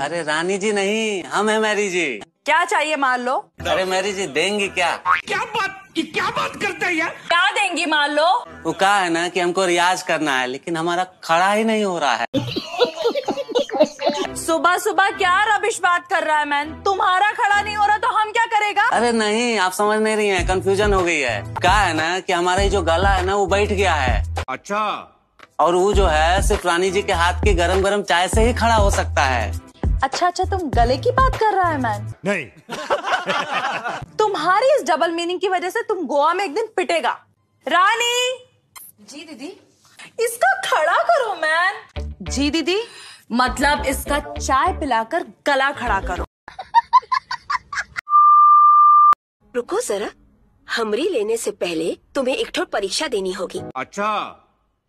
अरे रानी जी नहीं हम है मैरी जी। क्या चाहिए मान लो? अरे मैरी जी देंगी क्या? क्या बात क्या बात करते हैं यार? क्या देंगी मान लो? वो कहा है ना कि हमको रियाज करना है लेकिन हमारा खड़ा ही नहीं हो रहा है। सुबह सुबह क्या रबिश बात कर रहा है मैन तुम्हारा खड़ा नहीं हो रहा तो हम क्या करेगा? अरे नहीं आप समझ नहीं रही हैं कंफ्यूजन हो गई है। कहा है ना कि हमारा जो गला है ना वो बैठ गया है। अच्छा। और वो जो है सिर्फ़ रानी जी के हाथ की गरम गरम चाय से ही खड़ा हो सकता है। अच्छा अच्छा तुम गले की बात कर रहा है मैन नहीं। तुम्हारी इस डबल मीनिंग की वजह से तुम गोवा में एक दिन पिटेगा। रानी! जी दीदी। इसका खड़ा करो मैन जी दीदी। मतलब इसका चाय पिलाकर गला खड़ा करो। रुको जरा। हमरी लेने से पहले तुम्हें एक ठोर परीक्षा देनी होगी। अच्छा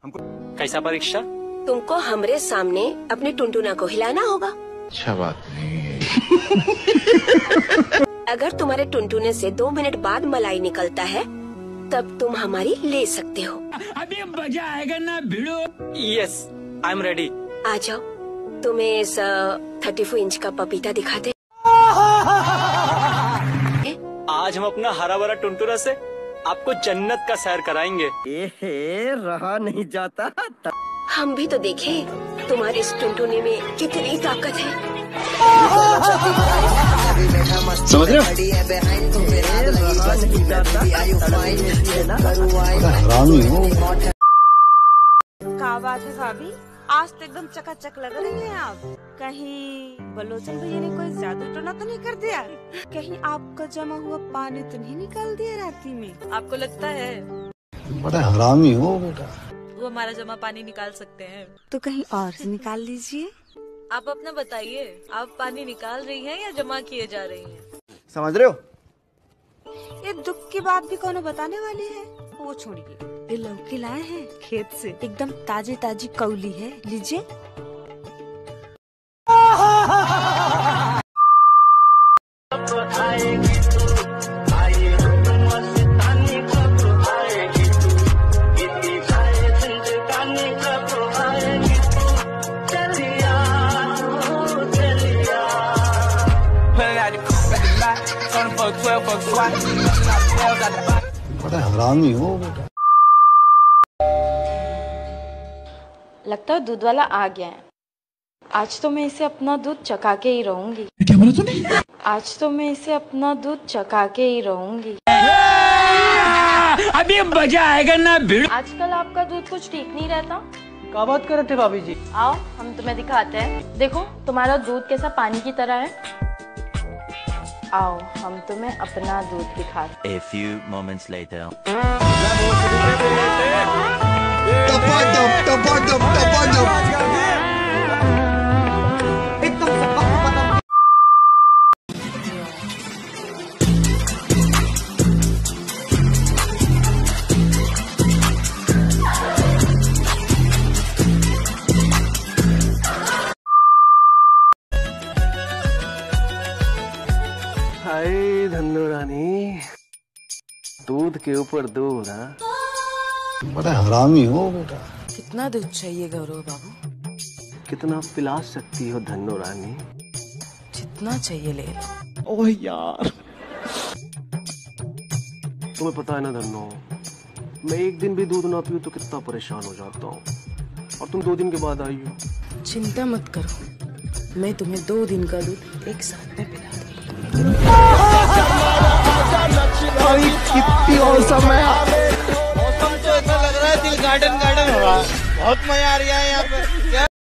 हमको कैसा परीक्षा? तुमको हमरे सामने अपने टुनटुना को हिलाना होगा। अच्छा बात नहीं है। अगर तुम्हारे टुनटुने से दो मिनट बाद मलाई निकलता है तब तुम हमारी ले सकते हो। अभी मज़ा आएगा ना भिड़ो। यस आई एम रेडी आ जाओ तुम्हें इस थर्टी फोर इंच का पपीता दिखाते। आज हम अपना हरा भरा टुनटुना से आपको जन्नत का सैर कराएँगे। रहा नहीं जाता। हम भी तो देखें। तुम्हारे इस टुनटुने में कितनी ताकत है? समझ रहे हो? हरामी हो। का बात है भाभी? आज तो एकदम चकाचक लग रही हैं आप। कहीं बलोचन भैया ने कोई जादू टोना तो नहीं कर दिया? कहीं आपका जमा हुआ पानी तो नहीं निकाल दिया राती में? आपको लगता है? बड़ा हरामी हो बेटा। वो हमारा जमा पानी निकाल सकते हैं। तो कहीं और से निकाल लीजिए। आप अपना बताइए आप पानी निकाल रही हैं या जमा किए जा रही हैं? समझ रहे हो? ये दुख की बात भी कौन बताने वाली है? वो छोड़िए। ये लौकी लाए हैं खेत से। एकदम ताजी ताजी कौली है। लीजिए। बड़ा हरामी हो लगता है दूध वाला आ गया है। आज तो मैं इसे अपना दूध चका के ही रहूँगी। क्या बोला तूने? आज तो मैं इसे अपना दूध चका के ही रहूँगी। अभी मज़ा आएगा ना भिड़ो। आजकल आपका दूध कुछ ठीक नहीं रहता। क्या बात कर रहे थे भाभी जी? आओ हम तुम्हें दिखाते हैं। देखो तुम्हारा दूध कैसा पानी की तरह है। आओ हम तुम्हें अपना दूध दिखाते ए फ्यू मोमेंट्स लेटर टप टप टप हाय धन्नो रानी। दूध के ऊपर दूध हाँ? बड़ा हरामी हो बेटा। कितना दूध चाहिए गौरव बाबू? कितना पिला सकती हो धन्नो रानी? जितना चाहिए ले लो। ओह यार। तुम्हें पता है ना धन्नो मैं एक दिन भी दूध ना पीऊँ तो कितना परेशान हो जाता हूँ। और तुम दो दिन के बाद आई हो चिंता मत करो। मैं तुम्हें दो दिन का दूध एक साथ में पिला कितनी औसम है। मौसम तो ऐसा लग रहा है, दिल गार्डन गार्डन हो रहा है। बहुत मज़ा आ रहा है यहाँ पे